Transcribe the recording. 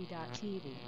Reality.tv.